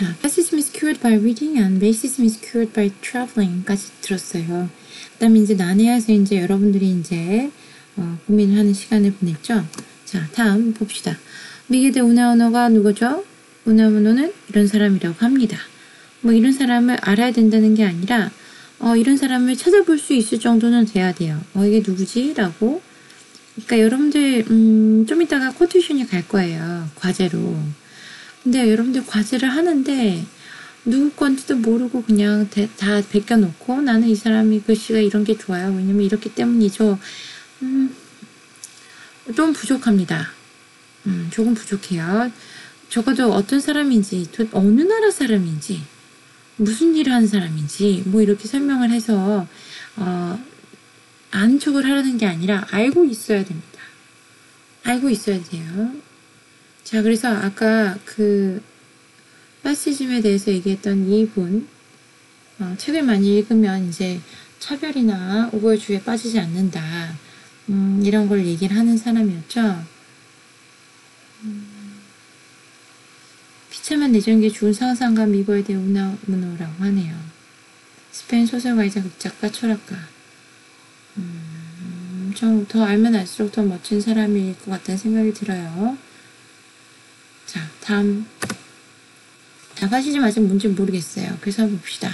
자, fascism is cured by reading and racism is cured by traveling까지 들었어요. 그다음에 이제 난해해서 이제 여러분들이 이제 어, 고민을 하는 시간을 보냈죠. 자, 다음 봅시다. 미게데 우나우노가 누구죠? 우나우노는 이런 사람이라고 합니다. 뭐 이런 사람을 알아야 된다는 게 아니라 어, 이런 사람을 찾아볼 수 있을 정도는 돼야 돼요. 어, 이게 누구지? 라고. 그러니까 여러분들 음, 좀 이따가 코트션이 갈 거예요. 과제로. 근데 여러분들 과제를 하는데 누구 건지도 모르고 그냥 다 베껴놓고 나는 이 사람이 글씨가 이런 게 좋아요. 왜냐면 이렇기 때문이죠. 음, 좀 부족합니다. 음, 조금 부족해요. 적어도 어떤 사람인지, 어느 나라 사람인지, 무슨 일을 하는 사람인지, 뭐 이렇게 설명을 해서, 어, 아는 척을 하려는 게 아니라 알고 있어야 됩니다. 알고 있어야 돼요. 자, 그래서 아까 그 파시즘에 대해서 얘기했던 이분 어, 책을 많이 읽으면 이제 차별이나 우월주의에 빠지지 않는다. 음, 이런 걸 얘기를 하는 사람이었죠. 음, 비참한 내전기의 좋은 상상과 미고에 대해 우나무노라고 하네요. 스페인 소설가이자 극작가, 철학가. 음, 좀더 알면 알수록 더 멋진 사람일 것 같다는 생각이 들어요. 자, 다음. 자, 파시즘 아직 뭔지 모르겠어요. 그래서 봅시다.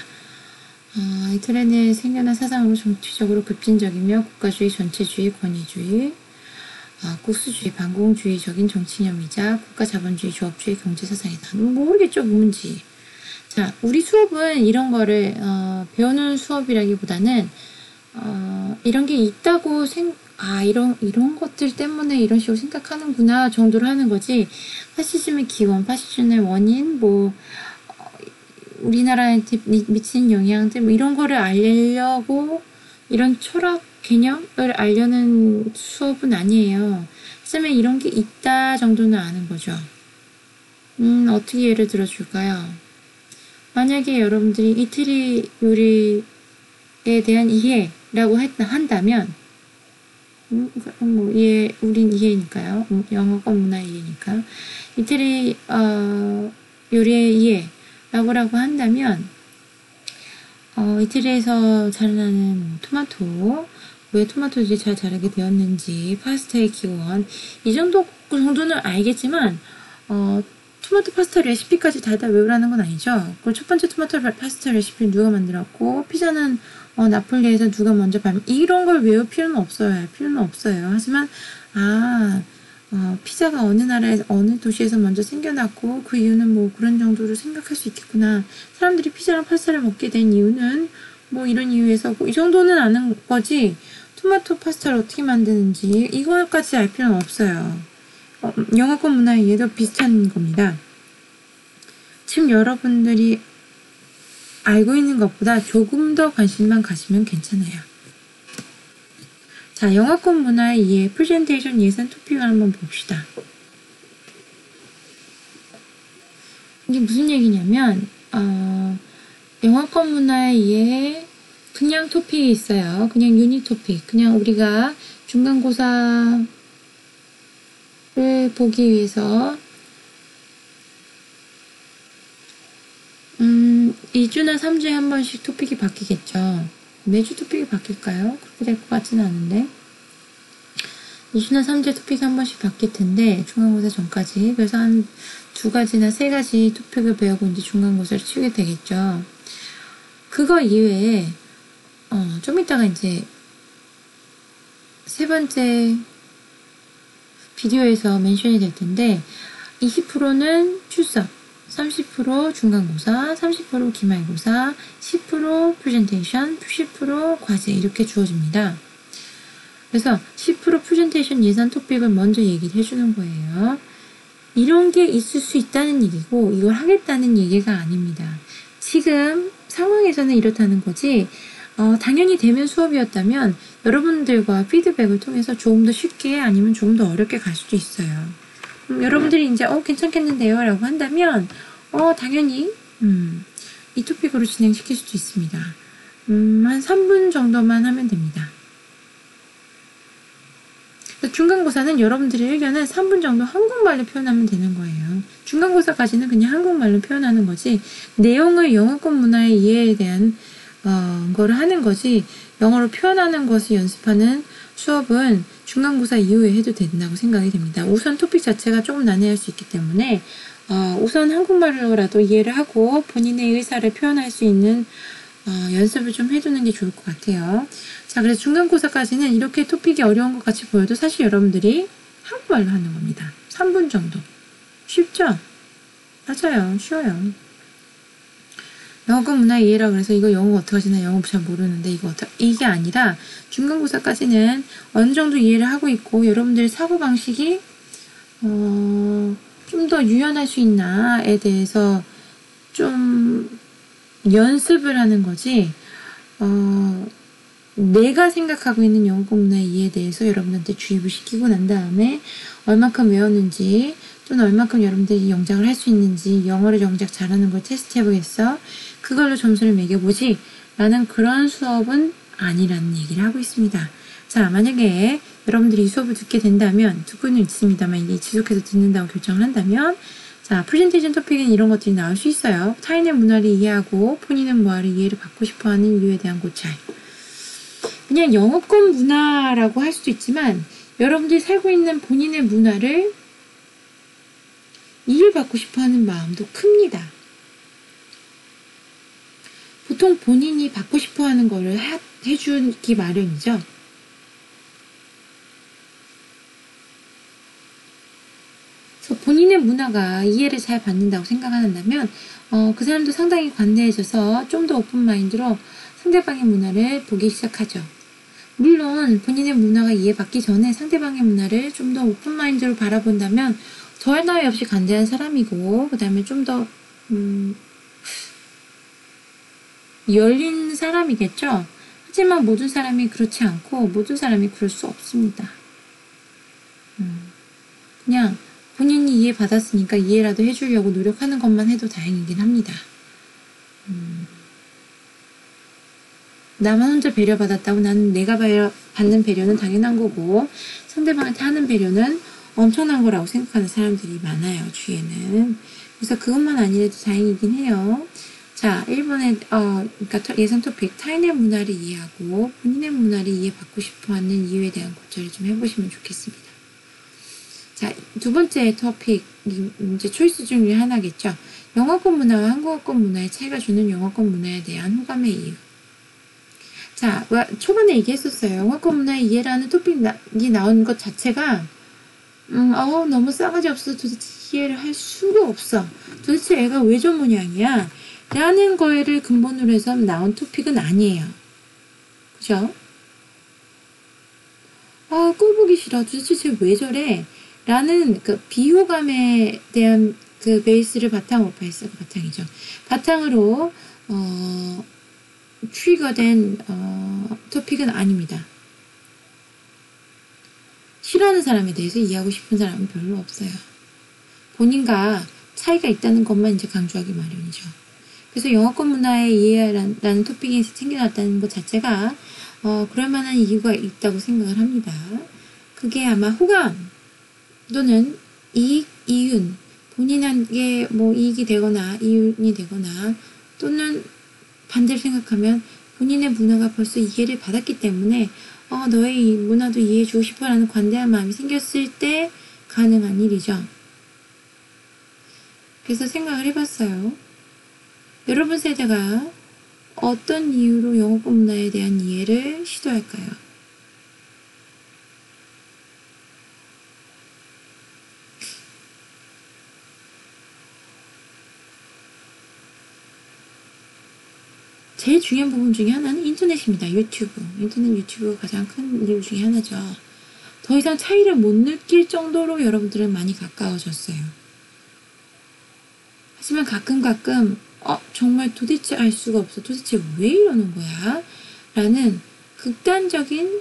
어, 이틀레의 생겨난 사상으로 정치적으로 급진적이며 국가주의, 전체주의, 권위주의, 어, 국수주의, 반공주의적인 정치념이자 국가자본주의, 조합주의 경제사상이다. 모르겠죠, 뭔지. 자, 우리 수업은 이런 거를 어, 배우는 수업이라기보다는 어, 이런 게 있다고 생, 아, 이런, 이런 것들 때문에 이런 식으로 생각하는구나 정도로 하는 거지. 파시즘의 기원, 파시즘의 원인, 뭐, 어, 우리나라한테 미치는 영향들, 뭐 이런 거를 알려고 이런 철학 개념을 알려는 수업은 아니에요. 쌤에 이런 게 있다 정도는 아는 거죠. 음, 어떻게 예를 들어줄까요? 만약에 여러분들이 이태리 요리에 대한 이해 라고 한다면, 음, 뭐 이해, 우린 이해니까요. 음, 영어가 문화 이해니까. 이태리 어, 요리의 이해라고라고 한다면, 어, 이태리에서 자라나는 토마토, 왜 토마토들이 잘 자라게 되었는지, 파스타의 기원, 이 정도 그 정도는 알겠지만, 어, 토마토 파스타 레시피까지 다 다 외우라는 건 아니죠. 그리고 첫 번째 토마토 파스타 레시피를 누가 만들었고, 피자는 어, 나폴리에서 누가 먼저 발명, 이런 걸 외울 필요는 없어요. 필요는 없어요. 하지만, 아, 어, 피자가 어느 나라에서, 어느 도시에서 먼저 생겨났고, 그 이유는 뭐 그런 정도로 생각할 수 있겠구나. 사람들이 피자랑 파스타를 먹게 된 이유는 뭐 이런 이유에서, 이 정도는 아는 거지, 토마토 파스타를 어떻게 만드는지, 이거까지 알 필요는 없어요. 어, 영어권 문화에 얘도 비슷한 겁니다. 지금 여러분들이 알고 있는 것보다 조금 더 관심만 가시면 괜찮아요. 자, 영어권 문화의 이해, 프레젠테이션 예산 토픽을 한번 봅시다. 이게 무슨 얘기냐면, 어, 영어권 문화의 이해 그냥 토픽이 있어요. 그냥 유닛 토픽. 그냥 우리가 중간고사를 보기 위해서 음, 2주나 3주에 한 번씩 토픽이 바뀌겠죠. 매주 토픽이 바뀔까요? 그렇게 될 것 같지는 않은데. 2주나 3주에 토픽이 한 번씩 바뀔 텐데, 중간고사 전까지. 그래서 한 두 가지나 세 가지 토픽을 배우고 이제 중간고사를 치게 되겠죠. 그거 이외에, 어, 좀 이따가 이제 세 번째 비디오에서 mention이 될 텐데, 20%는 출석, 30% 중간고사, 30% 기말고사, 10% 프레젠테이션, 10% 과제 이렇게 주어집니다. 그래서 10% 프레젠테이션 예상 토픽을 먼저 얘기를 해주는 거예요. 이런 게 있을 수 있다는 얘기고 이걸 하겠다는 얘기가 아닙니다. 지금 상황에서는 이렇다는 거지 어, 당연히 대면 수업이었다면 여러분들과 피드백을 통해서 조금 더 쉽게 아니면 조금 더 어렵게 갈 수도 있어요. 음, 여러분들이 이제 어 괜찮겠는데요 라고 한다면 어 당연히 음, 이 토픽으로 진행시킬 수도 있습니다. 음, 한 3분 정도만 하면 됩니다. 중간고사는 여러분들의 의견은 3분 정도 한국말로 표현하면 되는 거예요. 중간고사까지는 그냥 한국말로 표현하는 거지 내용을 영어권 문화의 이해에 대한 어, 거를 하는 거지 영어로 표현하는 것을 연습하는 수업은 중간고사 이후에 해도 된다고 생각이 됩니다. 우선 토픽 자체가 조금 난해할 수 있기 때문에 어, 우선 한국말로라도 이해를 하고 본인의 의사를 표현할 수 있는 어, 연습을 좀 해두는 게 좋을 것 같아요. 자, 그래서 중간고사까지는 이렇게 토픽이 어려운 것 같이 보여도 사실 여러분들이 한국말로 하는 겁니다. 3분 정도. 쉽죠? 맞아요. 쉬워요. 영어권 문화 이해라 그래서 이거 영어 어떻게 하시나 영어 잘 모르는데 이거 어떻게 이게 아니라 중간고사까지는 어느 정도 이해를 하고 있고 여러분들 사고 방식이 어, 좀 더 유연할 수 있나에 대해서 좀 연습을 하는 거지. 어, 내가 생각하고 있는 영어권 문화 이해에 대해서 여러분한테 주입을 시키고 난 다음에 얼마큼 외웠는지 또는 얼마큼 여러분들이 영작을 할 수 있는지 영어를 영작 잘하는 걸 테스트 해보겠어. 그걸로 점수를 매겨보지. 라는 그런 수업은 아니라는 얘기를 하고 있습니다. 자, 만약에 여러분들이 이 수업을 듣게 된다면, 듣고는 있습니다만, 이게 지속해서 듣는다고 결정을 한다면, 자, 프레젠테이션 토픽은 이런 것들이 나올 수 있어요. 타인의 문화를 이해하고 본인의 문화를 이해를 받고 싶어 하는 이유에 대한 고찰. 그냥 영어권 문화라고 할 수도 있지만, 여러분들이 살고 있는 본인의 문화를 이해받고 싶어 하는 마음도 큽니다. 보통 본인이 받고 싶어 하는 거를 하, 해주기 마련이죠. 그래서 본인의 문화가 이해를 잘 받는다고 생각한다면 어, 그 사람도 상당히 관대해져서 좀 더 오픈 마인드로 상대방의 문화를 보기 시작하죠. 물론 본인의 문화가 이해받기 전에 상대방의 문화를 좀 더 오픈 마인드로 바라본다면 더할 나위 없이 관대한 사람이고 그 다음에 좀더 음, 열린 사람이겠죠. 하지만 모든 사람이 그렇지 않고 모든 사람이 그럴 수 없습니다. 음, 그냥 본인이 이해받았으니까 이해라도 해주려고 노력하는 것만 해도 다행이긴 합니다. 음, 나만 혼자 배려받았다고 나는 내가 배려, 받는 배려는 당연한 거고 상대방한테 하는 배려는 엄청난 거라고 생각하는 사람들이 많아요, 주위에는. 그래서 그것만 아니래도 다행이긴 해요. 자, 1번의, 어, 그러니까 예상 토픽, 타인의 문화를 이해하고 본인의 문화를 이해받고 싶어 하는 이유에 대한 고찰을 좀 해보시면 좋겠습니다. 자, 두 번째 토픽, 이제 초이스 중에 하나겠죠. 영어권 문화와 한국어권 문화의 차이가 주는 영어권 문화에 대한 호감의 이유. 자, 초반에 얘기했었어요. 영어권 문화의 이해라는 토픽이 나온 것 자체가, 음, 어 너무 싸가지 없어. 도대체 이해를 할 수가 없어. 도대체 애가 왜 저 모양이야? 라는 거를 근본으로 해서 나온 토픽은 아니에요. 그죠? 아, 꼴 보기 싫어. 도대체 쟤 왜 저래? 라는 그 비호감에 대한 그 베이스를 바탕으로, 베이스가 바탕이죠. 바탕으로, 어, 트리거된, 어, 토픽은 아닙니다. 싫어하는 사람에 대해서 이해하고 싶은 사람은 별로 없어요. 본인과 차이가 있다는 것만 이제 강조하기 마련이죠. 그래서 영어권 문화의 이해라는 토픽이 생겨났다는 것 자체가 어, 그럴 만한 이유가 있다고 생각을 합니다. 그게 아마 호감 또는 이익, 이윤, 본인에게 뭐 이익이 되거나 이윤이 되거나 또는 반대로 생각하면 본인의 문화가 벌써 이해를 받았기 때문에 어, 너의 문화도 이해해주고 싶어라는 관대한 마음이 생겼을 때 가능한 일이죠. 그래서 생각을 해봤어요. 여러분 세대가 어떤 이유로 영어권 문화에 대한 이해를 시도할까요? 제일 중요한 부분 중에 하나는 인터넷입니다. 유튜브. 인터넷 유튜브가 가장 큰 이유 중에 하나죠. 더 이상 차이를 못 느낄 정도로 여러분들은 많이 가까워졌어요. 하지만 가끔 가끔 어, 정말 도대체 알 수가 없어. 도대체 왜 이러는 거야? 라는 극단적인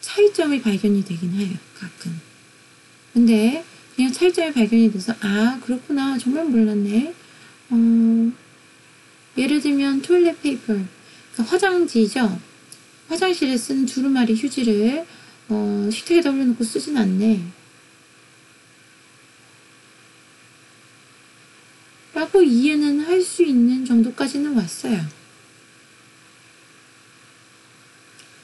차이점이 발견이 되긴 해요. 가끔. 근데 그냥 차이점이 발견이 돼서 아 그렇구나 정말 몰랐네. 어, 예를 들면 toilet paper 그러니까 화장지죠. 화장실에 쓰는 두루마리 휴지를 어, 식탁에다 올려놓고 쓰진 않네. 라고 이해는 할 수 있는 정도까지는 왔어요.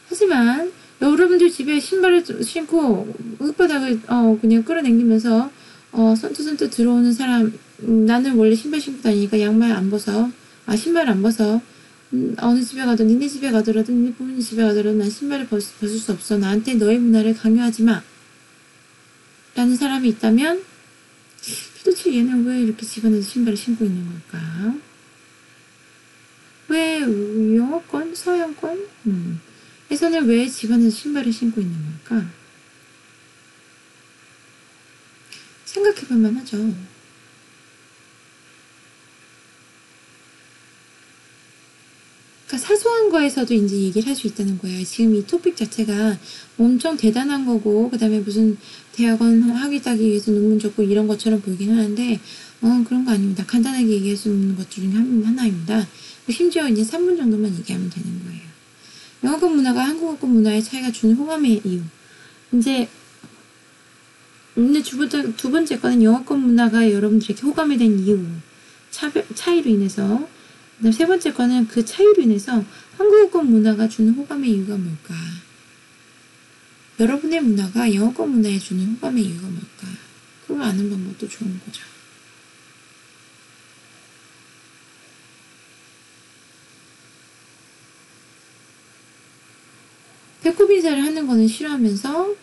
하지만 여러분들 집에 신발을 신고 흙바닥을 어, 그냥 끌어당기면서 어, 선투선투 들어오는 사람 음, 나는 원래 신발 신고 다니니까 양말 안 벗어 아 신발 안 벗어 음, 어느 집에 가든 니네 집에 가더라도 니네 부모님 집에 가더라도 난 신발을 벗, 벗을 수 없어 나한테 너의 문화를 강요하지 마 라는 사람이 있다면 도대체 얘는 왜 이렇게 집안에서 신발을 신고 있는 걸까? 왜 영어권, 서양권, 음, 에서는 왜 집안에서 신발을 신고 있는 걸까? 생각해볼만 하죠. 그러니까 사소한 거에서도 이제 얘기를 할 수 있다는 거예요. 지금 이 토픽 자체가 엄청 대단한 거고, 그 다음에 무슨 대학원 학위 따기 위해서 논문 적고 이런 것처럼 보이긴 하는데, 어, 그런 거 아닙니다. 간단하게 얘기할 수 있는 것 중에 하나입니다. 심지어 이제 3분 정도만 얘기하면 되는 거예요. 영어권 문화가 한국어권 문화의 차이가 주는 호감의 이유. 이제, 근데 두 번째, 두 번째 거는 영어권 문화가 여러분들에게 호감이 된 이유. 차별, 차이로 인해서 그다음 세 번째 거는 그 차이로 인해서 한국어권 문화가 주는 호감의 이유가 뭘까? 여러분의 문화가 영어권 문화에 주는 호감의 이유가 뭘까? 그걸 아는 방법도 좋은 거죠. 배꼽 인사를 하는 거는 싫어하면서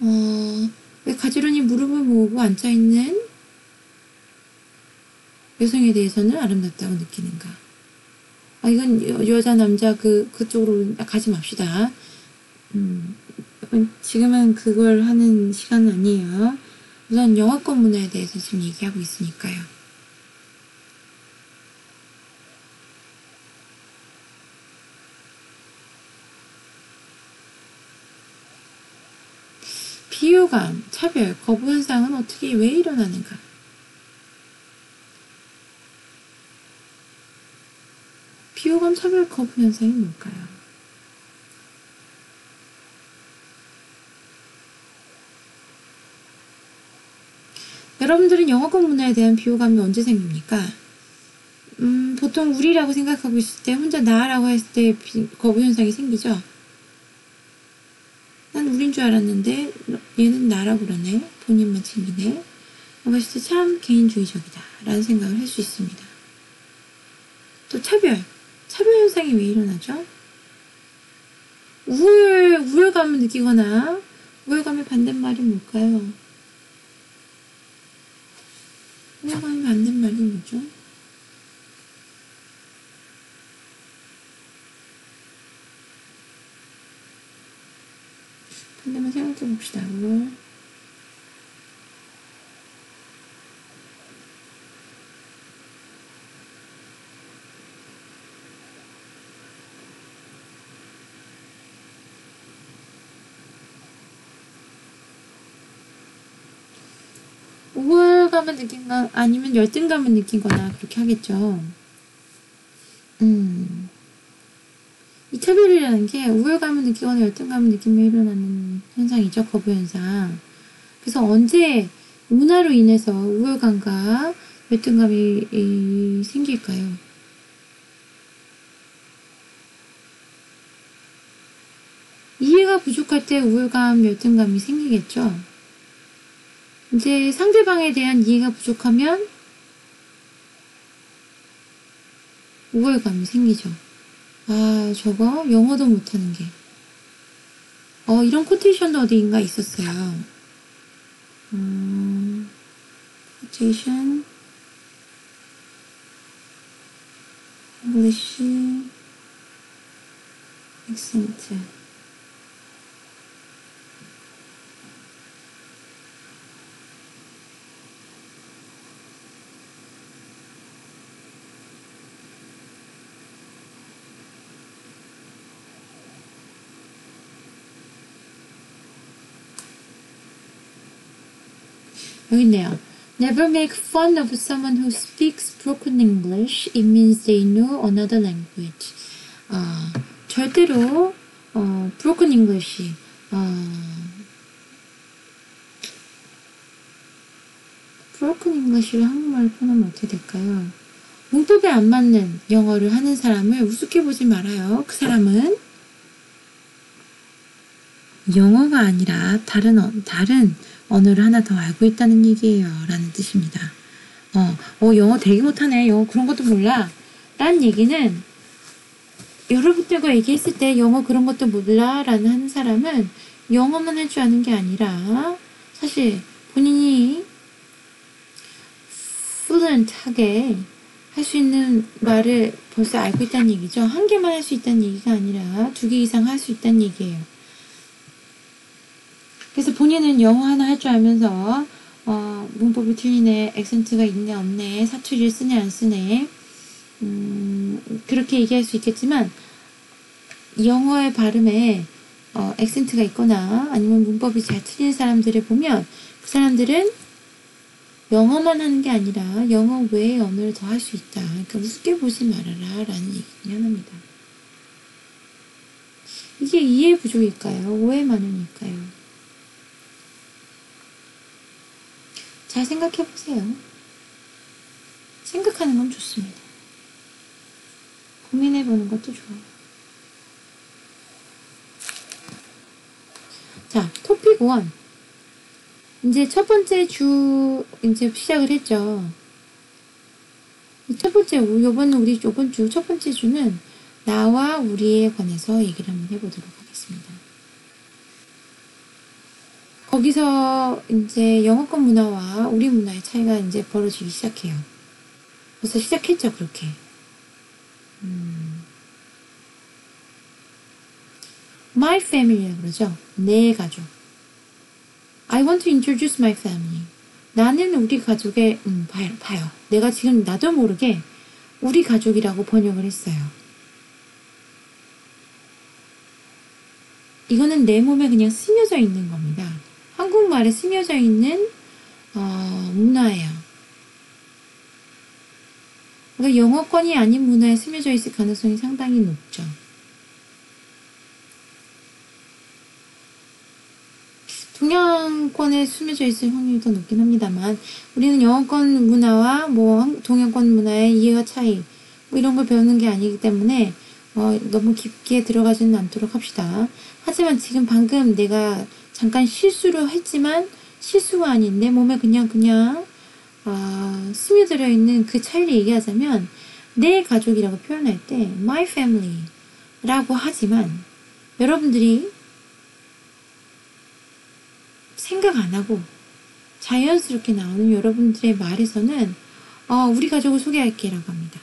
어, 왜 가지런히 무릎을 모으고 앉아있는 여성에 대해서는 아름답다고 느끼는가? 아, 이건 여, 자 남자 그, 그쪽으로 가지 맙시다. 음, 지금은 그걸 하는 시간은 아니에요. 우선 영화권 문화에 대해서 지금 얘기하고 있으니까요. 비호감, 차별, 거부 현상은 어떻게 왜 일어나는가? 비호감 차별 거부 현상이 뭘까요? 여러분들은 영어권 문화에 대한 비호감이 언제 생깁니까? 음, 보통 우리라고 생각하고 있을 때 혼자 나라고 했을 때 비, 거부 현상이 생기죠. 난 우린 줄 알았는데 얘는 나라고 그러네. 본인만 챙기네. 봤을 때 참 개인주의적이다. 라는 생각을 할 수 있습니다. 또 차별. 차별 현상이 왜 일어나죠? 우울, 우울감을 느끼거나 우울감의 반대말이 뭘까요? 우울감의 반대말이 뭐죠? 반대말 생각해 봅시다. 우울. 우울감을 느낀가 아니면 열등감을 느낀거나 그렇게 하겠죠. 음. 이 차별이라는 게 우울감을 느끼거나 열등감을 느끼며 일어나는 현상이죠. 거부 현상. 그래서 언제 문화로 인해서 우울감과 열등감이 생길까요? 이해가 부족할 때 우울감, 열등감이 생기겠죠. 이제 상대방에 대한 이해가 부족하면 우월감이 생기죠. 아, 저거 영어도 못하는 게. 어, 이런 코테이션도 어디인가 있었어요. 음, 코테이션, English, accent. 여기 있네요. Never make fun of someone who speaks broken English. It means they know another language. 어, 절대로 어, broken English, 어, broken English를 한국말로 표현하면 어떻게 될까요? 문법에 안 맞는 영어를 하는 사람을 우습게 보지 말아요. 그 사람은 영어가 아니라 다른 어, 다른 언어를 하나 더 알고 있다는 얘기예요. 라는 뜻입니다. 어, 어, 영어 되게 못하네. 영어 그런 것도 몰라. 라는 얘기는 여러분들과 얘기했을 때 영어 그런 것도 몰라. 라는 하는 사람은 영어만 할 줄 아는 게 아니라 사실 본인이 fluent하게 할 수 있는 말을 벌써 알고 있다는 얘기죠. 한 개만 할 수 있다는 얘기가 아니라 두 개 이상 할 수 있다는 얘기예요. 그래서 본인은 영어 하나 할 줄 알면서 어, 문법이 틀리네, 액센트가 있네, 없네, 사투리를 쓰네, 안 쓰네. 음, 그렇게 얘기할 수 있겠지만 영어의 발음에 어, 액센트가 있거나 아니면 문법이 잘 틀린 사람들을 보면 그 사람들은 영어만 하는 게 아니라 영어 외의 언어를 더 할 수 있다. 그러니까 우습게 보지 말아라 라는 얘기를 합니다. 이게 이해 부족일까요? 오해 많으니까요. 잘 생각해 보세요. 생각하는 건 좋습니다. 고민해 보는 것도 좋아요. 자, 토픽 1. 이제 첫 번째 주 이제 시작을 했죠. 첫 번째 요번 우리 요번 주 첫 번째 주는 나와 우리에 관해서 얘기를 한번 해보도록 하겠습니다. 거기서 이제 영어권 문화와 우리 문화의 차이가 이제 벌어지기 시작해요. 벌써 시작했죠, 그렇게. 음. My family라고 그러죠. 내 가족. I want to introduce my family. 나는 우리 가족의, 음, 봐요, 봐요. 내가 지금 나도 모르게 우리 가족이라고 번역을 했어요. 이거는 내 몸에 그냥 스며져 있는 겁니다. 한국말에 스며져 있는 어, 문화예요. 그러니까 영어권이 아닌 문화에 스며져 있을 가능성이 상당히 높죠. 동양권에 스며져 있을 확률이 더 높긴 합니다만 우리는 영어권 문화와 뭐 동양권 문화의 이해가 차이 뭐 이런 걸 배우는 게 아니기 때문에 어, 너무 깊게 들어가지는 않도록 합시다. 하지만 지금 방금 내가 잠깐 실수를 했지만 실수가 아닌 내 몸에 그냥 그냥 아, 스며들어 있는 그 차이를 얘기하자면 내 가족이라고 표현할 때 my family라고 하지만 여러분들이 생각 안 하고 자연스럽게 나오는 여러분들의 말에서는 어, 우리 가족을 소개할게 라고 합니다.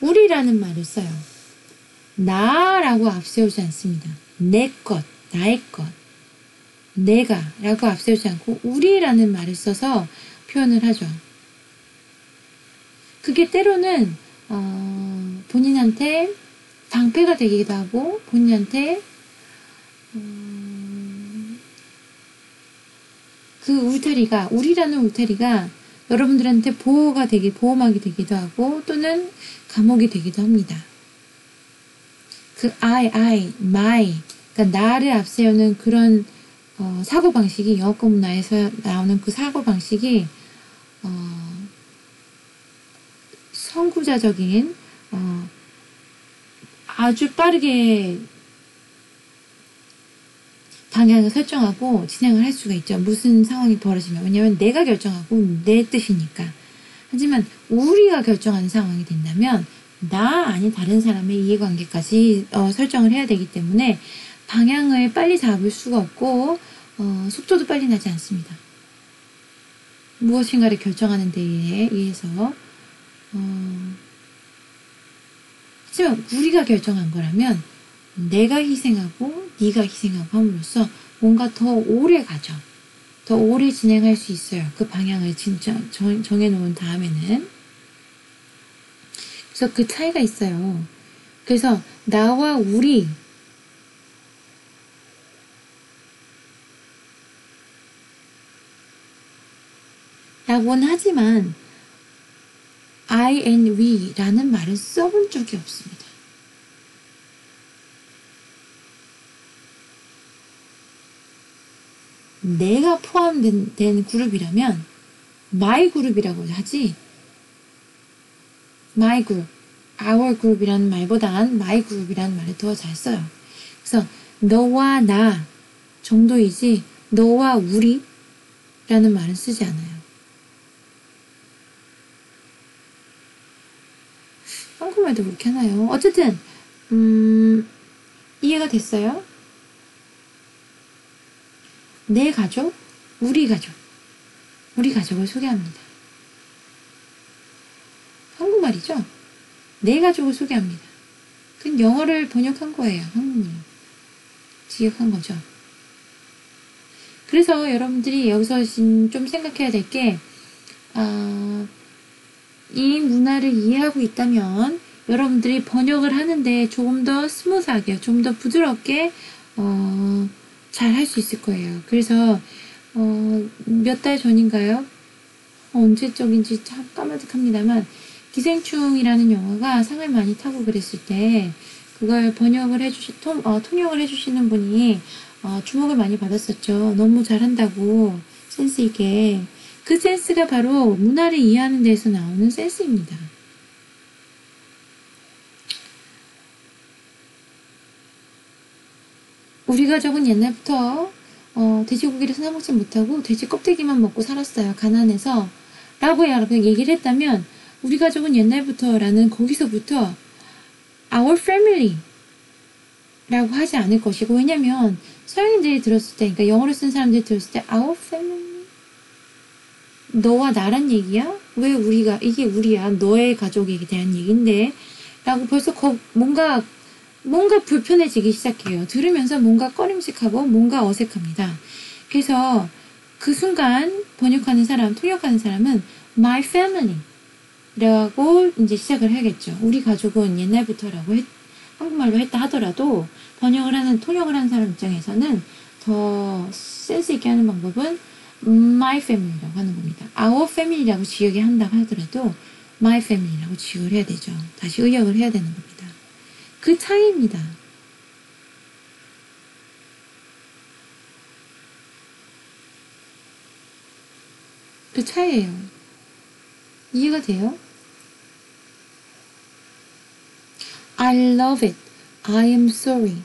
우리라는 말을 써요. 나라고 앞세우지 않습니다. 내 것, 나의 것, 내가 라고 앞세우지 않고 우리라는 말을 써서 표현을 하죠. 그게 때로는 어, 본인한테 방패가 되기도 하고 본인한테 음, 그 울타리가 우리라는 울타리가 여러분들한테 보호가 되기 보호막이 되기도 하고 또는 감옥이 되기도 합니다. 그 I, I, my, 그러니까 나를 앞세우는 그런 어, 사고 방식이 영어권 문화에서 나오는 그 사고 방식이 어, 선구자적인 어, 아주 빠르게 방향을 설정하고 진행을 할 수가 있죠. 무슨 상황이 벌어지면 왜냐하면 내가 결정하고 내 뜻이니까. 하지만 우리가 결정하는 상황이 된다면 나 아닌 다른 사람의 이해관계까지 어, 설정을 해야 되기 때문에 방향을 빨리 잡을 수가 없고 어, 속도도 빨리 나지 않습니다. 무엇인가를 결정하는 데 의해서 어, 하지만 우리가 결정한 거라면 내가 희생하고 네가 희생하고 함으로써 뭔가 더 오래 가죠. 더 오래 진행할 수 있어요. 그 방향을 진짜 정해놓은 다음에는. 그래서 그 차이가 있어요. 그래서 나와 우리 라고는 하지만 I and we 라는 말은 써본 적이 없습니다. 내가 포함된 그룹이라면 my 그룹이라고 하지 my 그룹, our 그룹이라는 말보단 my 그룹이라는 말을 더 잘 써요. 그래서 너와 나 정도이지 너와 우리라는 말은 쓰지 않아요. 한국말도 그렇게 하나요? 어쨌든 음, 이해가 됐어요? 내 가족, 우리 가족, 우리 가족을 소개합니다. 한국말이죠? 내 가족을 소개합니다. 그건 영어를 번역한 거예요. 한국말. 직역한 거죠. 그래서 여러분들이 여기서 좀 생각해야 될 게, 아, 이 문화를 이해하고 있다면 여러분들이 번역을 하는데 조금 더 smooth하게, 좀 더 부드럽게, 어, 잘 할 수 있을 거예요. 그래서, 어, 몇 달 전인가요? 언제적인지 참 까마득합니다만, 기생충이라는 영화가 상을 많이 타고 그랬을 때, 그걸 번역을 해주시, 통, 어, 통역을 해주시는 분이, 어, 주목을 많이 받았었죠. 너무 잘한다고, 센스 있게. 그 센스가 바로 문화를 이해하는 데서 나오는 센스입니다. 우리 가족은 옛날부터 어, 돼지고기를 사 먹지 못하고 돼지 껍데기만 먹고 살았어요. 가난해서. 라고 여러분 얘기를 했다면 우리 가족은 옛날부터라는 거기서부터 our family 라고 하지 않을 것이고 왜냐면 서양인들이 들었을 때 그러니까 영어를 쓴 사람들이 들었을 때 our family 너와 나란 얘기야? 왜 우리가 이게 우리야 너의 가족에 대한 얘긴데 라고 벌써 거, 뭔가 뭔가 불편해지기 시작해요. 들으면서 뭔가 꺼림직하고 뭔가 어색합니다. 그래서 그 순간 번역하는 사람, 통역하는 사람은 my family 라고 이제 시작을 해야겠죠. 우리 가족은 옛날부터라고 했, 한국말로 했다 하더라도 번역을 하는, 통역을 하는 사람 입장에서는 더 센스 있게 하는 방법은 my family라고 하는 겁니다. our family라고 지역이 한다고 하더라도 my family라고 지역을 해야 되죠. 다시 의역을 해야 되는 겁니다. 그 차이입니다. 그 차이예요. 이해가 돼요? I love it. I am sorry.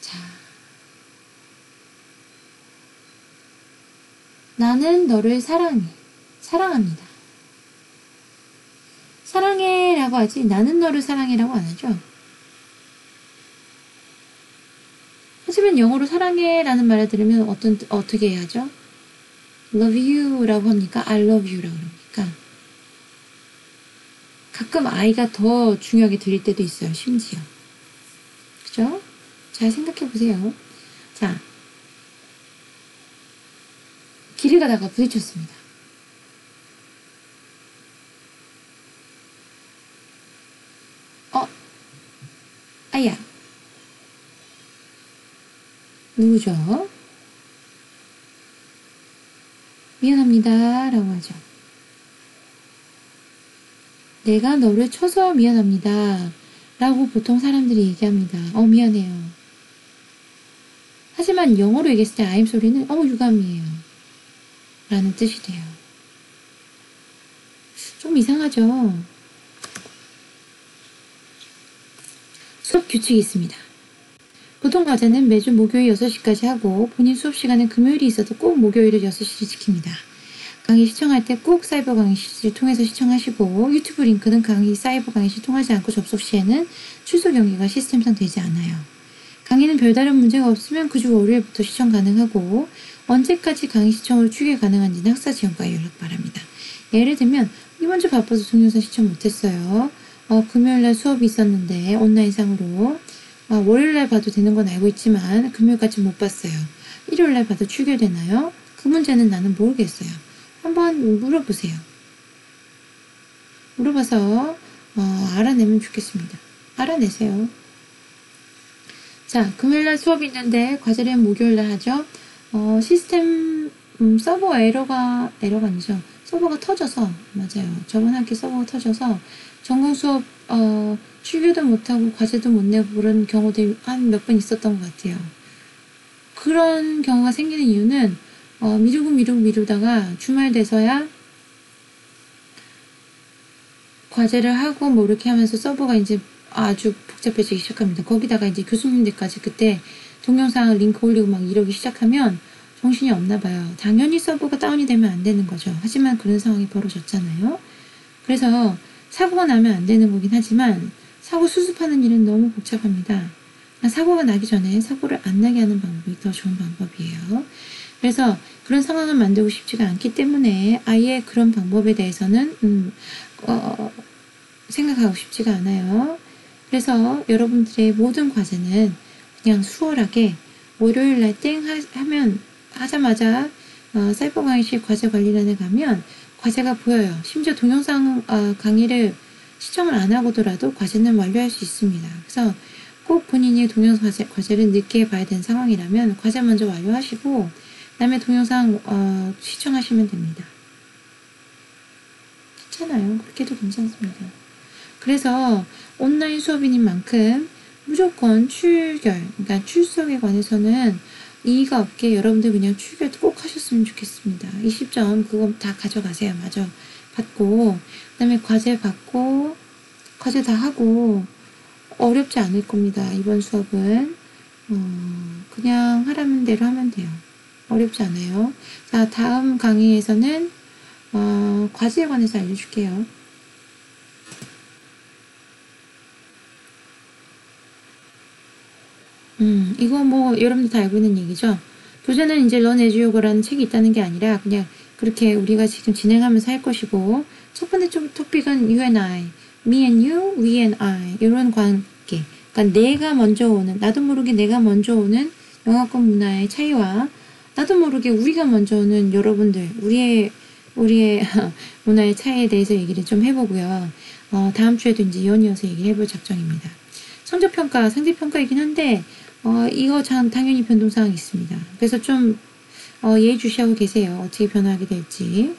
자. 나는 너를 사랑해. 사랑합니다. 사랑해 라고 하지 나는 너를 사랑해 라고 안 하죠. 하지만 영어로 사랑해 라는 말을 들으면 어떤 어떻게 해야 하죠? love you라고 합니까? I love you라고 그럽니까? 가끔 아이가 더 중요하게 들릴 때도 있어요. 심지어. 그죠? 잘 생각해 보세요. 자, 길을 가다가 부딪혔습니다. 어? 아야. 누구죠? 미안합니다. 라고 하죠. 내가 너를 쳐서 미안합니다. 라고 보통 사람들이 얘기합니다. 어, 미안해요. 하지만 영어로 얘기했을 때 I'm sorry는 어, 유감이에요. 라는 뜻이 돼요. 좀 이상하죠? 수업 규칙이 있습니다. 보통 과제는 매주 목요일 6시까지 하고 본인 수업 시간은 금요일이 있어도 꼭 목요일을 6시를 지킵니다. 강의 시청할 때 꼭 사이버 강의실을 통해서 시청하시고 유튜브 링크는 강의 사이버 강의실 통하지 않고 접속 시에는 출석 연기가 시스템상 되지 않아요. 강의는 별다른 문제가 없으면 그 주 월요일부터 시청 가능하고 언제까지 강의 시청으로 추계 가능한지는 학사 지원과에 연락 바랍니다. 예를 들면 이번 주 바빠서 동영상 시청 못했어요. 어, 금요일날 수업이 있었는데 온라인상으로 아, 월요일날 봐도 되는 건 알고 있지만 금요일까지 못 봤어요. 일요일날 봐도 추결되나요? 그 문제는 나는 모르겠어요. 한번 물어보세요. 물어봐서 어, 알아내면 좋겠습니다. 알아내세요. 자, 금요일날 수업이 있는데 과제는 목요일날 하죠. 어, 시스템 음, 서버 에러가 에러가 아니죠. 서버가 터져서 맞아요. 저번 학기 서버가 터져서 전공 수업 어, 출교도 못하고 과제도 못 내고 그런 경우들이 한 몇 번 있었던 것 같아요. 그런 경우가 생기는 이유는 어, 미루고 미루고 미루다가 주말 돼서야 과제를 하고 뭐 이렇게 하면서 서버가 이제 아주 복잡해지기 시작합니다. 거기다가 이제 교수님들까지 그때 동영상을 링크 올리고 막 이러기 시작하면 정신이 없나 봐요. 당연히 서버가 다운이 되면 안 되는 거죠. 하지만 그런 상황이 벌어졌잖아요. 그래서 사고가 나면 안 되는 거긴 하지만 사고 수습하는 일은 너무 복잡합니다. 사고가 나기 전에 사고를 안 나게 하는 방법이 더 좋은 방법이에요. 그래서 그런 상황을 만들고 싶지가 않기 때문에 아예 그런 방법에 대해서는 음, 어, 생각하고 싶지가 않아요. 그래서 여러분들의 모든 과제는 그냥 수월하게 월요일 날 땡 하면 하자마자 어, 사이버 강의실 과제 관리란에 가면 과제가 보여요. 심지어 동영상 어, 강의를 시청을 안 하고더라도 과제는 완료할 수 있습니다. 그래서 꼭 본인이 동영상 과제, 과제를 늦게 봐야 되는 상황이라면 과제 먼저 완료하시고 그 다음에 동영상 어, 시청하시면 됩니다. 괜찮아요. 그렇게 해도 괜찮습니다. 그래서 온라인 수업인인 만큼 무조건 출결, 그러니까 출석에 관해서는 이의가 없게 여러분들 그냥 출결 꼭 하셨으면 좋겠습니다. 20점 그거 다 가져가세요. 맞아. 받고 그 다음에 과제 받고 과제 다 하고 어렵지 않을 겁니다. 이번 수업은 어, 그냥 하라는 대로 하면 돼요. 어렵지 않아요. 자 다음 강의에서는 어, 과제에 관해서 알려줄게요. 음, 이거 뭐 여러분들 다 알고 있는 얘기죠. 도전은 이제 런 에듀오거라는 책이 있다는 게 아니라 그냥 그렇게 우리가 지금 진행하면서 할 것이고 첫 번째 토픽은 you and I, me and you, we and I 이런 관계. 그러니까 내가 먼저 오는 나도 모르게 내가 먼저 오는 영화권 문화의 차이와 나도 모르게 우리가 먼저 오는 여러분들 우리의 우리의 문화의 차이에 대해서 얘기를 좀 해보고요. 어, 다음 주에도 이제 연이어서 얘기를 해볼 작정입니다. 성적평가, 상대평가이긴 한데 어, 이거 장, 당연히 변동사항이 있습니다. 그래서 좀 어, 예의주시하고 계세요. 어떻게 변화하게 될지.